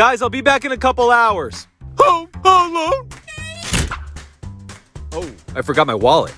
Guys, I'll be back in a couple hours. Oh, alone. Oh, I forgot my wallet.